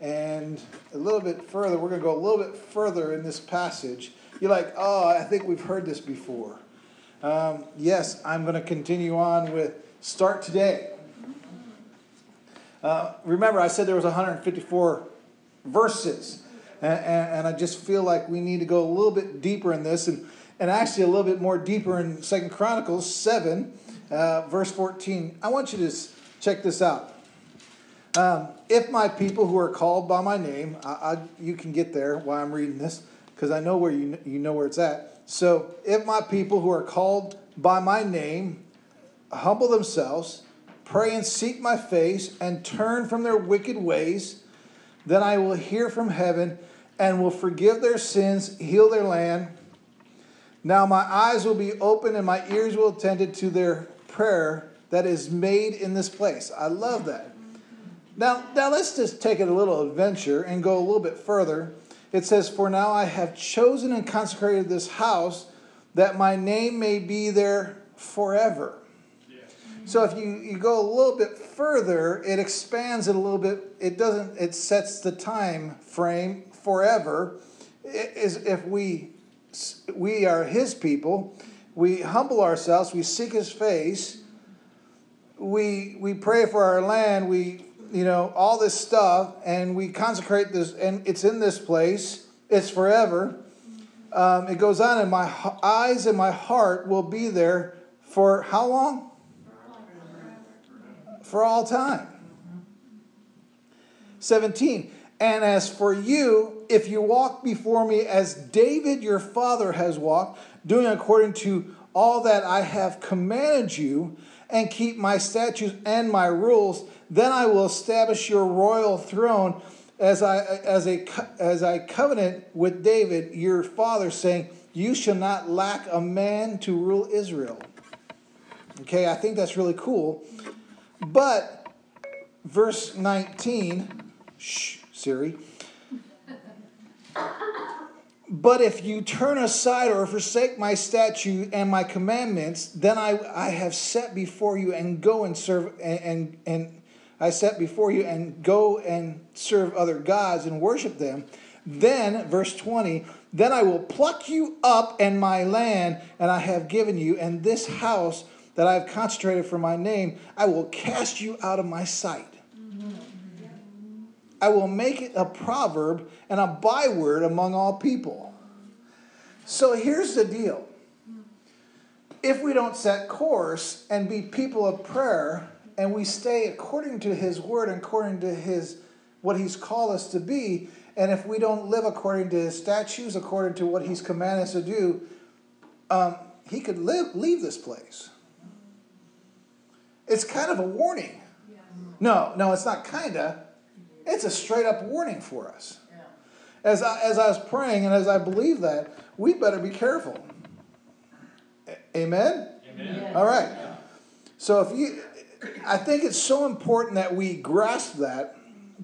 and a little bit further. We're going to go a little bit further in this passage. You're like, oh, I think we've heard this before. Um, yes, I'm going to continue on with start today. Uh, remember, I said there was 154 verses, and, and, and, I just feel like we need to go a little bit deeper in this, and, and actually a little bit more deeper in Second Chronicles 7, uh, verse 14. I want you to check this out. Um, if my people who are called by my name, I, I, you can get there while I'm reading this, because I know where you you know where it's at. So, if my people who are called by my name humble themselves pray and seek my face, and turn from their wicked ways, then I will hear from heaven and will forgive their sins, heal their land. Now my eyes will be open and my ears will attend to their prayer that is made in this place. I love that. Now, now let's just take it a little adventure and go a little bit further. It says, For now I have chosen and consecrated this house that my name may be there forever. So if you, you go a little bit further, it expands it a little bit. It doesn't, it sets the time frame forever. It is if we we are his people, we humble ourselves, we seek his face, we we pray for our land, we you know, all this stuff, and we consecrate this, and it's in this place, it's forever. Um, it goes on, and my eyes and my heart will be there for how long? for all time. 17. And as for you, if you walk before me as David your father has walked, doing according to all that I have commanded you, and keep my statutes and my rules, then I will establish your royal throne as I as a as I covenant with David your father, saying, "You shall not lack a man to rule Israel." Okay, I think that's really cool but verse 19, shh, Siri. But if you turn aside or forsake my statute and my commandments, then I, I have set before you and go and serve and, and, and I set before you and go and serve other gods and worship them. Then, verse 20, then I will pluck you up and my land, and I have given you, and this house that I have concentrated for my name, I will cast you out of my sight. I will make it a proverb and a byword among all people. So here's the deal. If we don't set course and be people of prayer and we stay according to his word and according to his what he's called us to be, and if we don't live according to his statutes, according to what he's commanded us to do, um, he could live, leave this place. It's kind of a warning. No, no, it's not kinda. It's a straight up warning for us. As I, as I was praying and as I believe that, we better be careful. Amen? Amen. All right. So if you, I think it's so important that we grasp that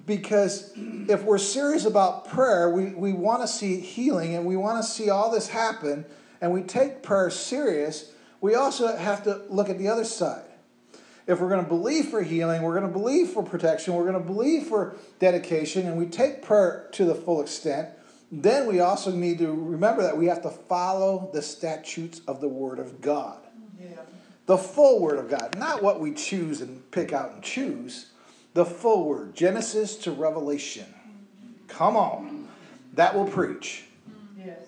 because if we're serious about prayer, we, we want to see healing and we want to see all this happen and we take prayer serious, we also have to look at the other side if we're going to believe for healing, we're going to believe for protection, we're going to believe for dedication, and we take prayer to the full extent, then we also need to remember that we have to follow the statutes of the Word of God. Yeah. The full Word of God, not what we choose and pick out and choose. The full Word, Genesis to Revelation. Come on. That will preach. Yes.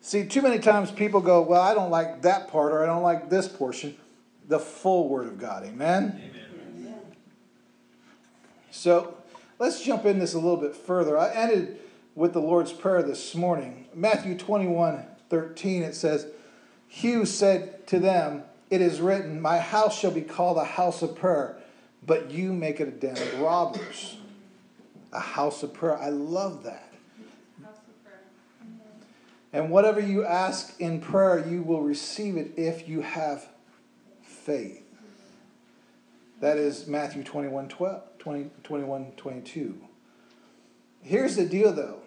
See, too many times people go, Well, I don't like that part or I don't like this portion the full Word of God. Amen? Amen? So let's jump in this a little bit further. I ended with the Lord's Prayer this morning. Matthew 21 13, it says, Hugh said to them, It is written, My house shall be called a house of prayer, but you make it a den of robbers. A house of prayer. I love that. And whatever you ask in prayer, you will receive it if you have faith. That is Matthew 21, 12, 20, 21 22. Here's the deal though.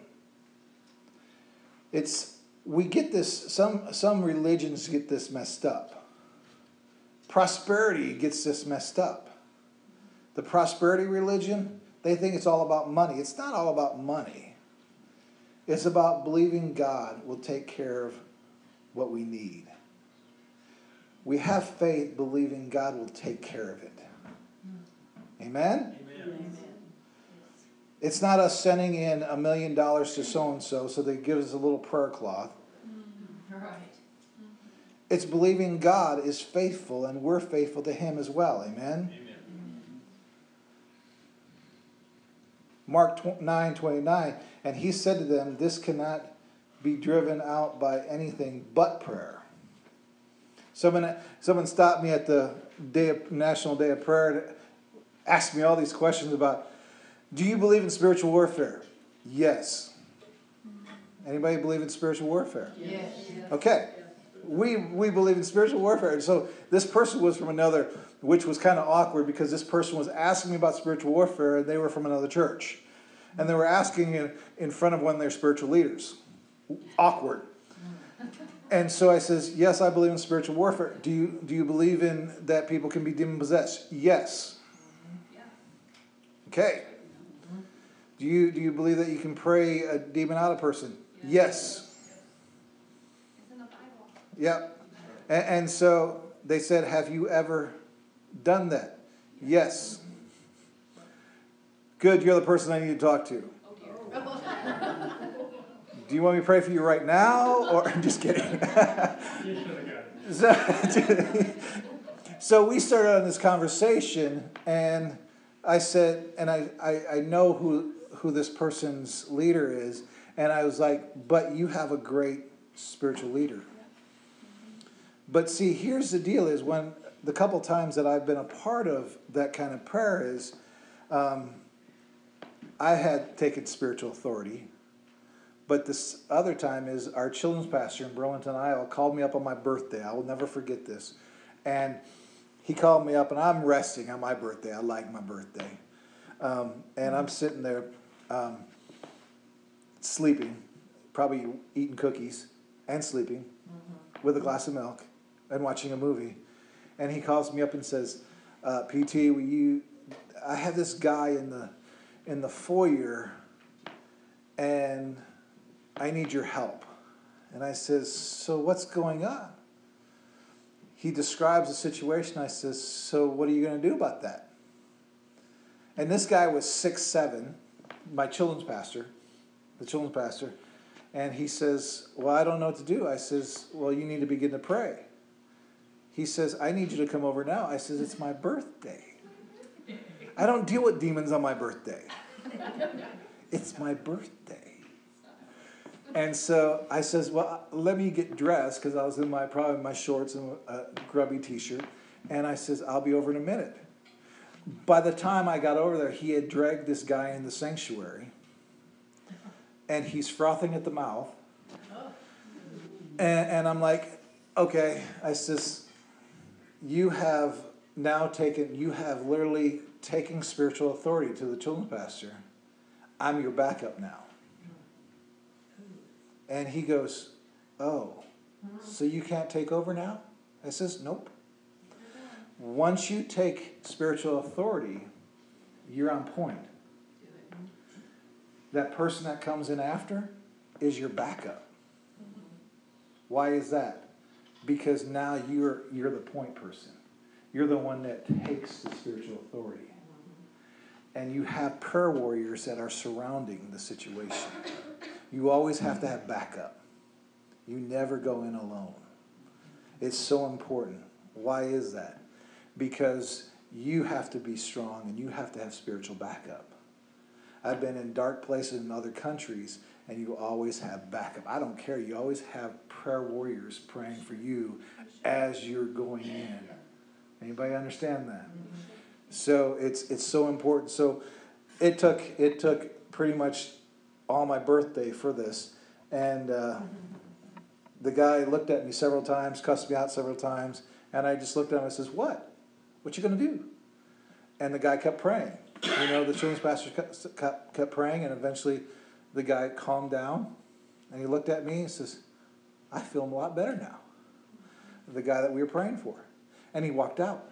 It's we get this some some religions get this messed up. Prosperity gets this messed up. The prosperity religion, they think it's all about money. It's not all about money. It's about believing God will take care of what we need. We have faith believing God will take care of it. Amen? Amen. It's not us sending in a million dollars to so and so so they give us a little prayer cloth. Mm-hmm. Right. Mm-hmm. It's believing God is faithful and we're faithful to Him as well. Amen? Amen. Mark 9 29, and he said to them, This cannot be driven out by anything but prayer. Someone, someone stopped me at the day of, National Day of Prayer and asked me all these questions about Do you believe in spiritual warfare? Yes. Anybody believe in spiritual warfare? Yes. Okay. We, we believe in spiritual warfare. And so this person was from another which was kind of awkward because this person was asking me about spiritual warfare and they were from another church. And they were asking in, in front of one of their spiritual leaders. Awkward. And so I says, Yes, I believe in spiritual warfare. Do you, do you believe in that people can be demon possessed? Yes. Okay. Do you, do you believe that you can pray a demon out of a person? Yes. Yep. And, and so they said, Have you ever done that? Yes. Good, you're the person I need to talk to. Do you want me to pray for you right now? Or I'm just kidding. so, so we started on this conversation, and I said, and I, I, I know who, who this person's leader is, and I was like, but you have a great spiritual leader. But see, here's the deal: is when the couple times that I've been a part of that kind of prayer is, um, I had taken spiritual authority. But this other time is our children's pastor in Burlington, Iowa, called me up on my birthday. I will never forget this. And he called me up, and I'm resting on my birthday. I like my birthday. Um, and I'm sitting there um, sleeping, probably eating cookies and sleeping mm-hmm. with a glass of milk and watching a movie and he calls me up and says, uh, "PT, will you? I have this guy in the in the foyer, and I need your help." And I says, "So what's going on?" He describes the situation. I says, "So what are you going to do about that?" And this guy was six seven, my children's pastor, the children's pastor, and he says, "Well, I don't know what to do." I says, "Well, you need to begin to pray." He says, I need you to come over now. I says, It's my birthday. I don't deal with demons on my birthday. It's my birthday. And so I says, Well, let me get dressed because I was in my probably my shorts and a grubby t shirt. And I says, I'll be over in a minute. By the time I got over there, he had dragged this guy in the sanctuary and he's frothing at the mouth. And, and I'm like, okay. I says, you have now taken, you have literally taken spiritual authority to the children pastor. I'm your backup now. And he goes, Oh, so you can't take over now? I says, Nope. Once you take spiritual authority, you're on point. That person that comes in after is your backup. Why is that? because now you're you're the point person. You're the one that takes the spiritual authority. And you have prayer warriors that are surrounding the situation. You always have to have backup. You never go in alone. It's so important. Why is that? Because you have to be strong and you have to have spiritual backup. I've been in dark places in other countries and you always have backup. I don't care. You always have prayer warriors praying for you as you're going in. Anybody understand that? So it's it's so important. So it took it took pretty much all my birthday for this, and uh, the guy looked at me several times, cussed me out several times, and I just looked at him and says, "What? What you gonna do?" And the guy kept praying. You know, the children's pastor kept, kept praying, and eventually the guy calmed down and he looked at me and says, I feel a lot better now. The guy that we were praying for. And he walked out.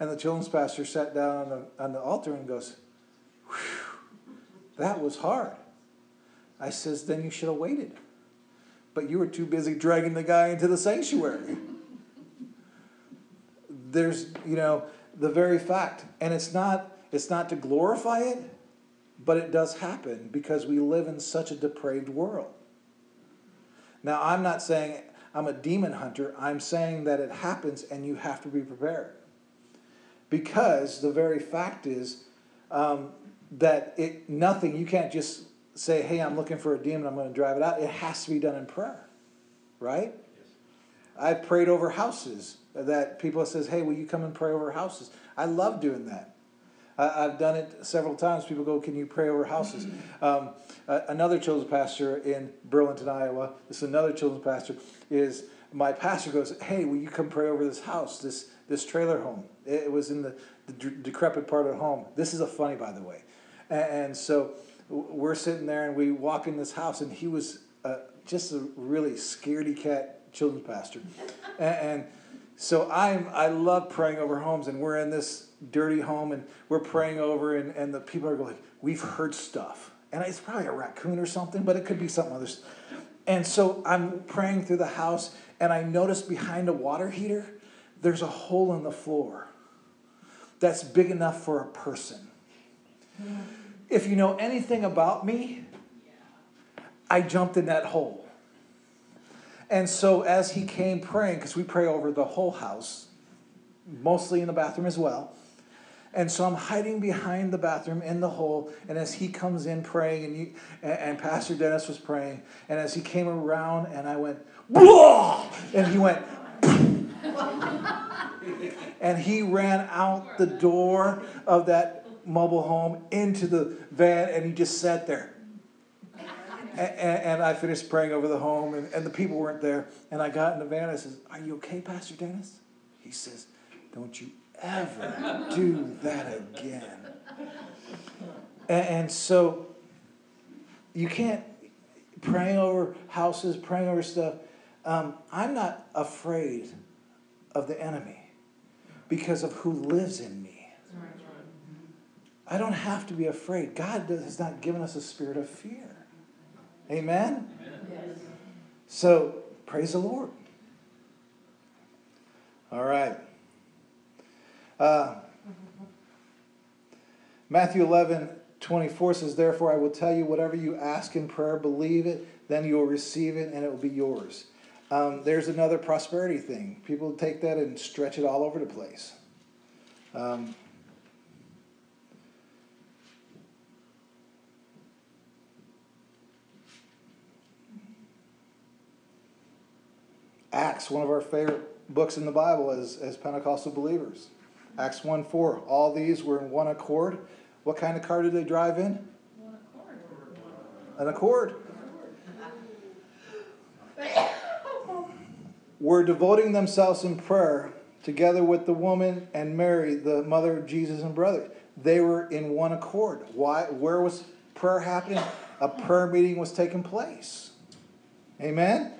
And the children's pastor sat down on the, on the altar and goes, Whew, that was hard. I says, Then you should have waited. But you were too busy dragging the guy into the sanctuary. There's, you know, the very fact. And it's not it's not to glorify it, but it does happen because we live in such a depraved world. Now, I'm not saying I'm a demon hunter. I'm saying that it happens and you have to be prepared. Because the very fact is um, that it nothing, you can't just say, hey, I'm looking for a demon, I'm going to drive it out. It has to be done in prayer, right? Yes. I've prayed over houses that people says, hey, will you come and pray over houses? I love doing that. I, have done it several times. People go, "Can you pray over houses?" Um, another children's pastor in Burlington, Iowa. This is another children's pastor. Is my pastor goes, "Hey, will you come pray over this house, this this trailer home? It, was in the, the decrepit part of the home. This is a funny, by the way." And, so we're sitting there, and we walk in this house, and he was uh, just a really scaredy cat children's pastor, and, and so I'm I love praying over homes, and we're in this dirty home and we're praying over and, and the people are going, we've heard stuff. And it's probably a raccoon or something, but it could be something else. And so I'm praying through the house and I notice behind a water heater, there's a hole in the floor that's big enough for a person. If you know anything about me, I jumped in that hole. And so as he came praying, because we pray over the whole house, mostly in the bathroom as well, and so I'm hiding behind the bathroom in the hole. And as he comes in praying, and, you, and, Pastor Dennis was praying, and as he came around, and I went, Whoa! and he went, and he ran out the door of that mobile home into the van, and he just sat there. And, and, I finished praying over the home, and, and the people weren't there. And I got in the van. I says, "Are you okay, Pastor Dennis?" He says, "Don't you ever do that again. And, and so you can't praying over houses, praying over stuff. Um, I'm not afraid of the enemy because of who lives in me. I don't have to be afraid. God has not given us a spirit of fear. Amen? Yes. So, praise the Lord. All right. Uh, Matthew 11, 24 says, Therefore I will tell you whatever you ask in prayer, believe it, then you will receive it, and it will be yours. Um, there's another prosperity thing. People take that and stretch it all over the place. Um, Acts, one of our favorite books in the Bible as, as Pentecostal believers. Acts 1 4. All these were in one accord. What kind of car did they drive in? An accord. were devoting themselves in prayer together with the woman and Mary, the mother of Jesus and brothers. They were in one accord. Why? Where was prayer happening? A prayer meeting was taking place. Amen?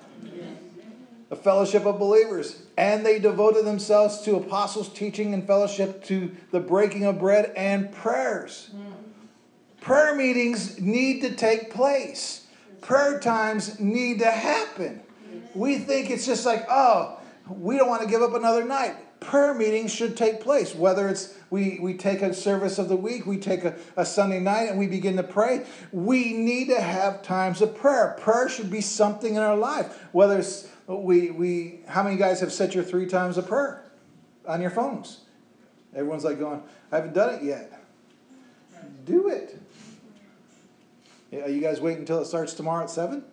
A fellowship of believers. And they devoted themselves to apostles' teaching and fellowship, to the breaking of bread and prayers. Mm. Prayer meetings need to take place, prayer times need to happen. We think it's just like, oh, we don't want to give up another night. Prayer meetings should take place, whether it's we, we take a service of the week, we take a, a Sunday night and we begin to pray. We need to have times of prayer. Prayer should be something in our life, whether it's we, we, how many guys have set your three times of prayer on your phones? Everyone's like going, I haven't done it yet. Do it. Are you guys waiting until it starts tomorrow at 7?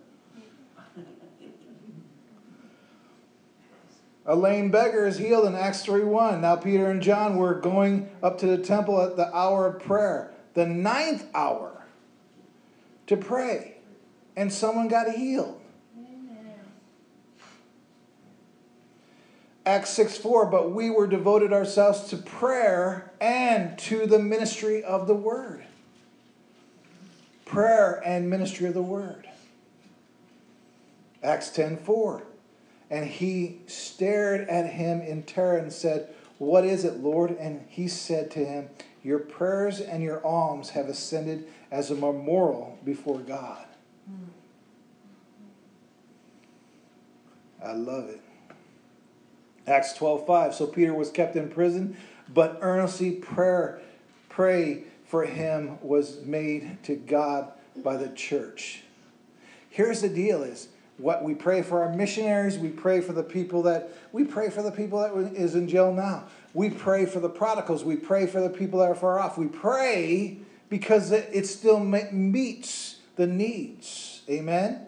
A lame beggar is healed in Acts 3 1. Now Peter and John were going up to the temple at the hour of prayer, the ninth hour, to pray. And someone got healed. Acts 6 4, but we were devoted ourselves to prayer and to the ministry of the word. Prayer and ministry of the word. Acts 10 4. And he stared at him in terror and said, What is it, Lord? And he said to him, Your prayers and your alms have ascended as a memorial before God. I love it. Acts 12:5. So Peter was kept in prison, but earnestly prayer pray for him was made to God by the church. Here's the deal is what we pray for our missionaries, we pray for the people that we pray for the people that is in jail now. We pray for the prodigals, we pray for the people that are far off. We pray because it still meets the needs. Amen.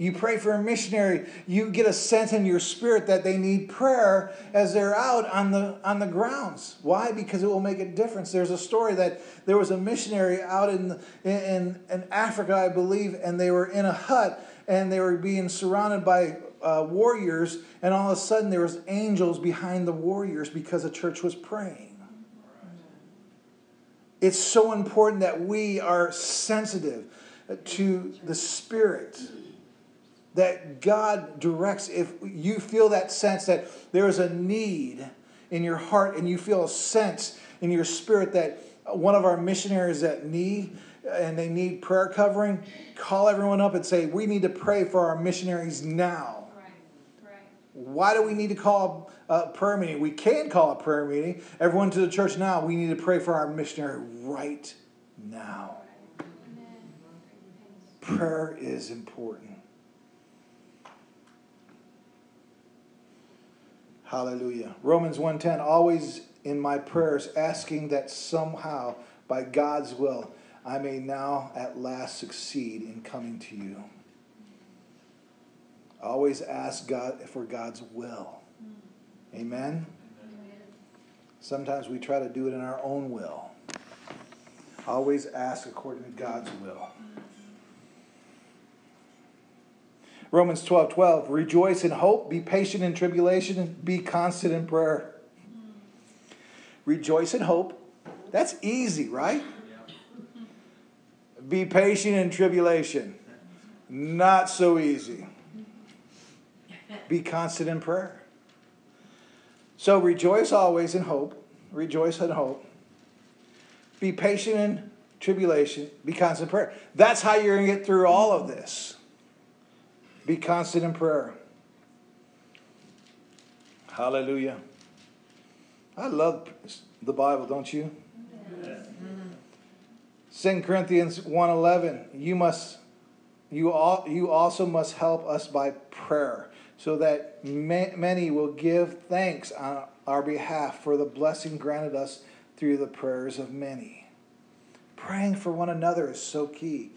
You pray for a missionary, you get a sense in your spirit that they need prayer as they're out on the on the grounds. Why? Because it will make a difference. There's a story that there was a missionary out in in, in Africa, I believe, and they were in a hut and they were being surrounded by uh, warriors, and all of a sudden there was angels behind the warriors because the church was praying. It's so important that we are sensitive to the spirit that God directs. If you feel that sense that there is a need in your heart and you feel a sense in your spirit that one of our missionaries that need and they need prayer covering, call everyone up and say, We need to pray for our missionaries now. Right. Right. Why do we need to call a prayer meeting? We can call a prayer meeting. Everyone to the church now, we need to pray for our missionary right now. Prayer is important. Hallelujah. Romans 1:10 always in my prayers asking that somehow by God's will I may now at last succeed in coming to you. Always ask God for God's will. Amen. Sometimes we try to do it in our own will. Always ask according to God's will. Romans 12 12, rejoice in hope, be patient in tribulation, be constant in prayer. Rejoice in hope. That's easy, right? Be patient in tribulation. Not so easy. Be constant in prayer. So rejoice always in hope. Rejoice in hope. Be patient in tribulation. Be constant in prayer. That's how you're going to get through all of this. Be constant in prayer. Hallelujah. I love the Bible, don't you? Yes. 2 Corinthians 1:11 you must you all you also must help us by prayer so that ma- many will give thanks on our behalf for the blessing granted us through the prayers of many. Praying for one another is so key.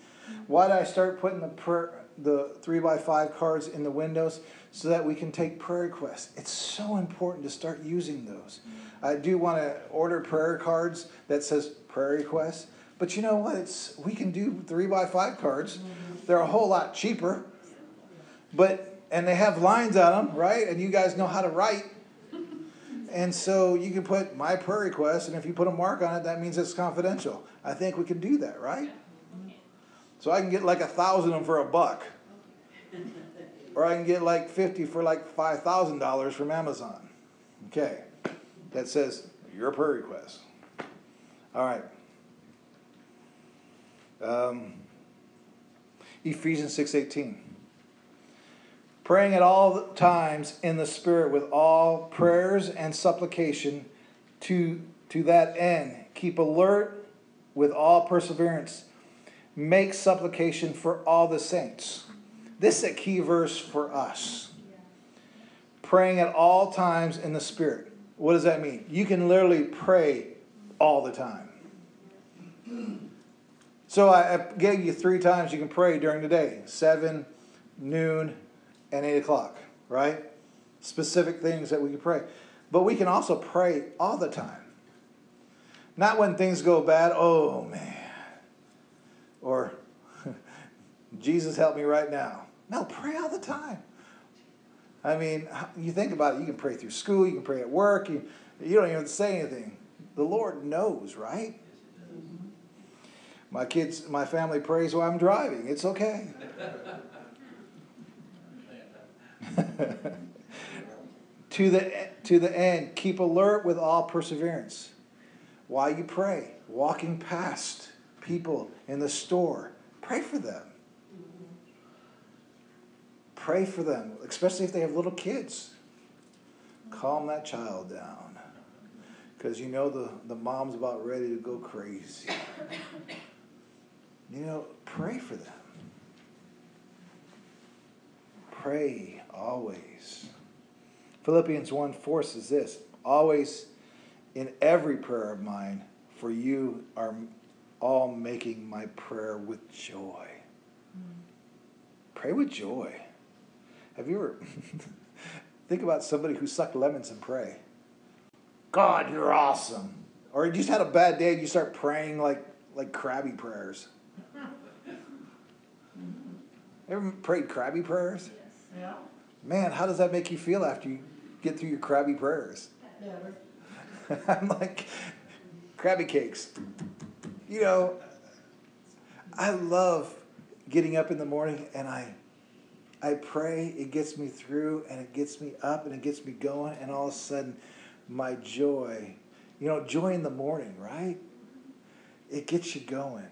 Why did I start putting the prayer the three by five cards in the windows so that we can take prayer requests. It's so important to start using those. I do want to order prayer cards that says prayer requests, but you know what? It's we can do three by five cards. They're a whole lot cheaper, but and they have lines on them, right? And you guys know how to write. And so you can put my prayer request, and if you put a mark on it, that means it's confidential. I think we can do that, right? So I can get like a thousand of them for a buck. Or I can get like 50 for like $5,000 from Amazon. Okay. That says your prayer request. All right. Um, Ephesians 6:18. Praying at all times in the spirit with all prayers and supplication to to that end keep alert with all perseverance make supplication for all the saints. This is a key verse for us. Praying at all times in the Spirit. What does that mean? You can literally pray all the time. So I gave you three times you can pray during the day 7, noon, and 8 o'clock, right? Specific things that we can pray. But we can also pray all the time. Not when things go bad, oh man or Jesus help me right now. No, pray all the time. I mean, you think about it, you can pray through school, you can pray at work, you, you don't even have to say anything. The Lord knows, right? My kids, my family prays while I'm driving. It's okay. to the to the end, keep alert with all perseverance. while you pray, walking past people in the store, pray for them. Pray for them, especially if they have little kids. Calm that child down. Because you know the, the mom's about ready to go crazy. You know, pray for them. Pray always. Philippians 1 4 says this Always in every prayer of mine, for you are all making my prayer with joy. Mm. Pray with joy. Have you ever think about somebody who sucked lemons and pray? God, you're awesome. Or you just had a bad day and you start praying like like crabby prayers. Ever prayed crabby prayers? Yes. Yeah. Man, how does that make you feel after you get through your crabby prayers? Better. I'm like crabby cakes. You know, I love getting up in the morning and I I pray, it gets me through and it gets me up and it gets me going, and all of a sudden, my joy, you know, joy in the morning, right? It gets you going.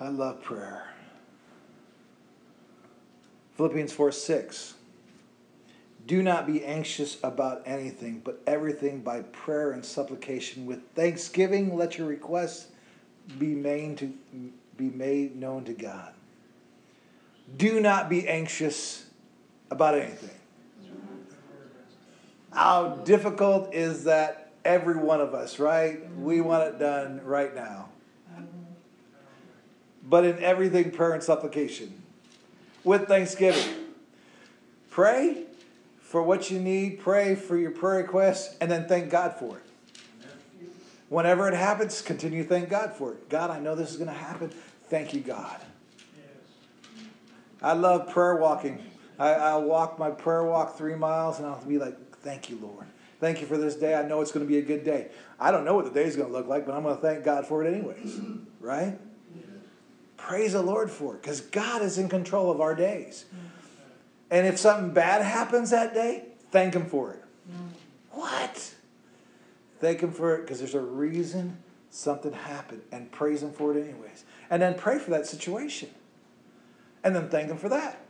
I love prayer. Philippians 4 6. Do not be anxious about anything, but everything by prayer and supplication with thanksgiving let your requests be made to be made known to God. Do not be anxious about anything. How difficult is that every one of us, right? We want it done right now. But in everything, prayer and supplication with thanksgiving. Pray for what you need, pray for your prayer requests, and then thank God for it. Whenever it happens, continue to thank God for it. God, I know this is going to happen. Thank you, God. I love prayer walking. I, I walk my prayer walk three miles, and I'll be like, "Thank you, Lord. Thank you for this day. I know it's going to be a good day. I don't know what the day is going to look like, but I'm going to thank God for it anyways. Right? Praise the Lord for it, because God is in control of our days. And if something bad happens that day, thank Him for it. What? Thank Him for it because there's a reason something happened, and praise Him for it anyways. And then pray for that situation and then thank Him for that.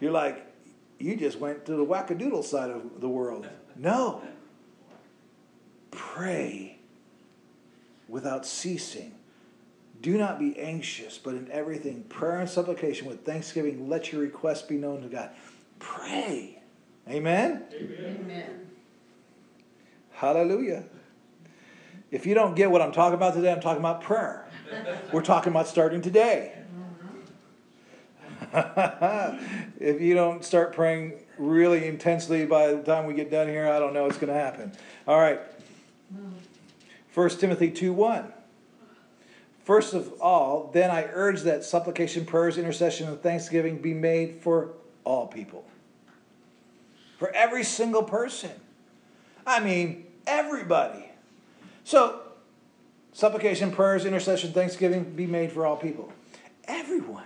You're like, you just went to the wackadoodle side of the world. No. Pray without ceasing. Do not be anxious, but in everything, prayer and supplication with thanksgiving, let your requests be known to God. Pray. Amen? Amen. Amen. Hallelujah. If you don't get what I'm talking about today, I'm talking about prayer. We're talking about starting today. if you don't start praying really intensely by the time we get done here, I don't know what's going to happen. All right. 1 Timothy 2 1. First of all, then I urge that supplication, prayers, intercession, and thanksgiving be made for all people. For every single person. I mean, everybody. So, supplication, prayers, intercession, thanksgiving be made for all people. Everyone.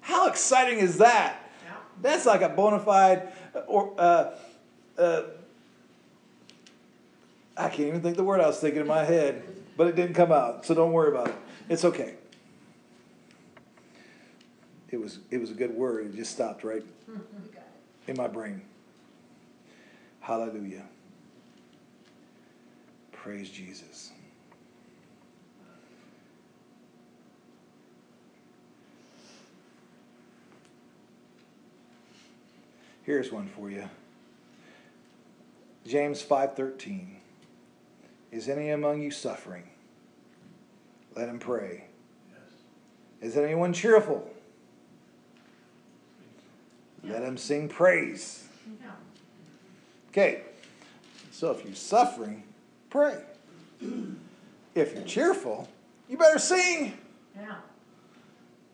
How exciting is that? Yeah. That's like a bona fide, uh, or uh, uh, I can't even think the word I was thinking in my head, but it didn't come out, so don't worry about it. It's okay. It was it was a good word. It just stopped right in my brain. Hallelujah. Praise Jesus. Here's one for you. James 5:13. Is any among you suffering? Let him pray. Yes. Is anyone cheerful? Yeah. Let him sing praise. Yeah. Okay. So if you're suffering, pray. if you're cheerful, you better sing. Yeah.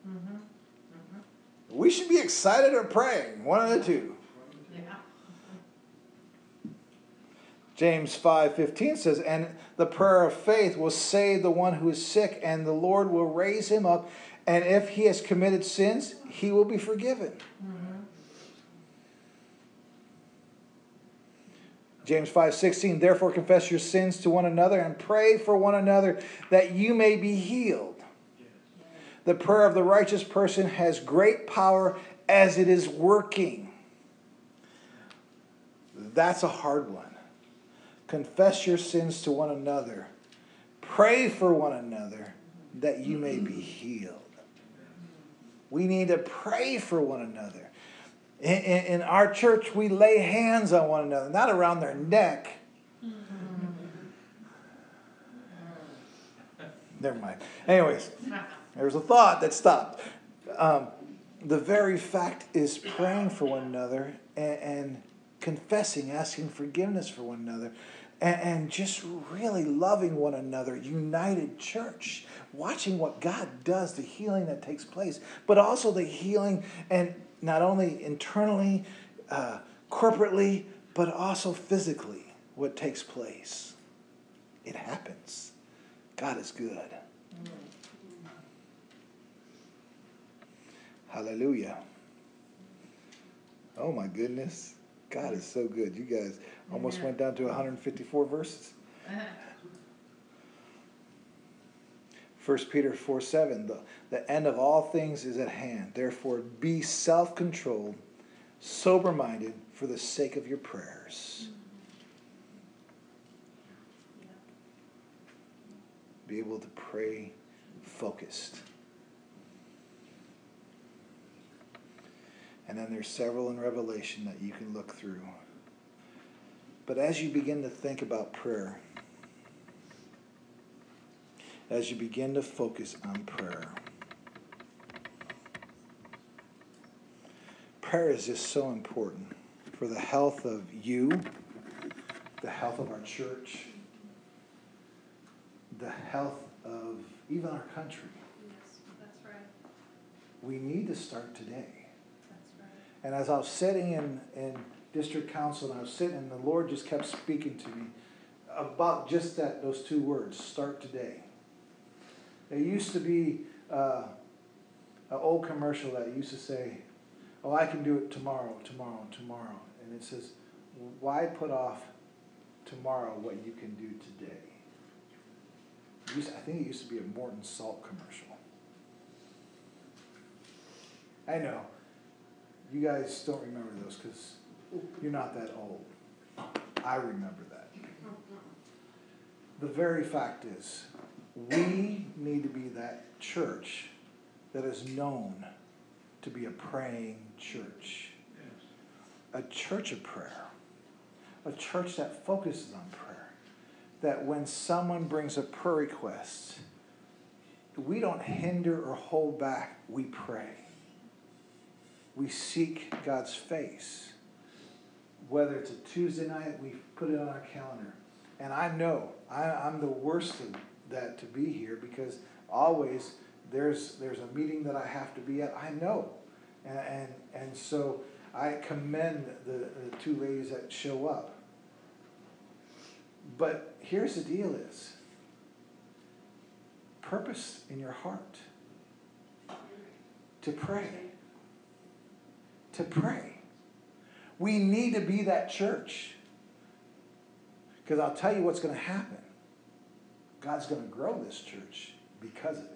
Mm-hmm. Mm-hmm. We should be excited or praying, one of the two. James 5:15 says, "And the prayer of faith will save the one who is sick, and the Lord will raise him up, and if he has committed sins, he will be forgiven." Mm-hmm. James 5:16 Therefore confess your sins to one another and pray for one another that you may be healed. The prayer of the righteous person has great power as it is working. That's a hard one. Confess your sins to one another. Pray for one another that you may be healed. We need to pray for one another. In, in, in our church, we lay hands on one another, not around their neck. Never mind. Anyways, there was a thought that stopped. Um, the very fact is praying for one another and, and confessing, asking forgiveness for one another, and, and, just really loving one another, united church, watching what God does, the healing that takes place, but also the healing and not only internally, uh, corporately, but also physically, what takes place. It happens. God is good. Hallelujah. Oh my goodness. God is so good. You guys almost went down to 154 verses. 1 Peter 4 7, the, the end of all things is at hand. Therefore, be self controlled, sober minded for the sake of your prayers. Mm-hmm. Be able to pray focused. And then there's several in Revelation that you can look through. But as you begin to think about prayer, as you begin to focus on prayer, prayer is just so important for the health of you, the health of our church, the health of even our country. Yes, that's right. We need to start today. And as I was sitting in, in district council and I was sitting and the Lord just kept speaking to me about just that, those two words, start today. It used to be uh, an old commercial that used to say, oh, I can do it tomorrow, tomorrow, tomorrow. And it says, why put off tomorrow what you can do today? Used, I think it used to be a Morton Salt commercial. I know. You guys don't remember those because you're not that old. I remember that. The very fact is, we need to be that church that is known to be a praying church. A church of prayer. A church that focuses on prayer. That when someone brings a prayer request, we don't hinder or hold back, we pray. We seek God's face. Whether it's a Tuesday night, we put it on our calendar. And I know I, I'm the worst of that to be here because always there's there's a meeting that I have to be at. I know, and and, and so I commend the, the two ladies that show up. But here's the deal: is purpose in your heart to pray. To pray. We need to be that church. Because I'll tell you what's going to happen. God's going to grow this church because of it.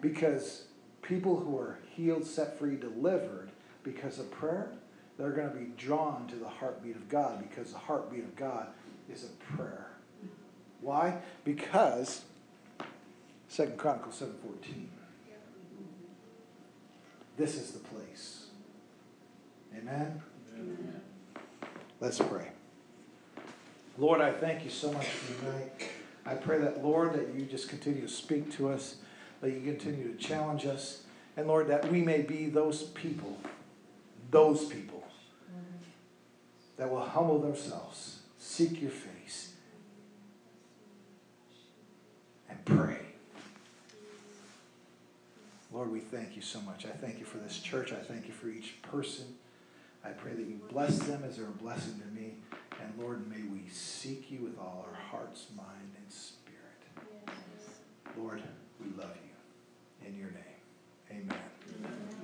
Because people who are healed, set free, delivered because of prayer, they're going to be drawn to the heartbeat of God because the heartbeat of God is a prayer. Why? Because Second Chronicles 7:14. This is the place. Amen. Amen. Let's pray. Lord, I thank you so much for tonight. I pray that, Lord, that you just continue to speak to us, that you continue to challenge us, and Lord, that we may be those people, those people that will humble themselves, seek your face, and pray. Lord, we thank you so much. I thank you for this church. I thank you for each person. I pray that you bless them as they're a blessing to me. And Lord, may we seek you with all our hearts, mind, and spirit. Yes. Lord, we love you. In your name, amen. amen.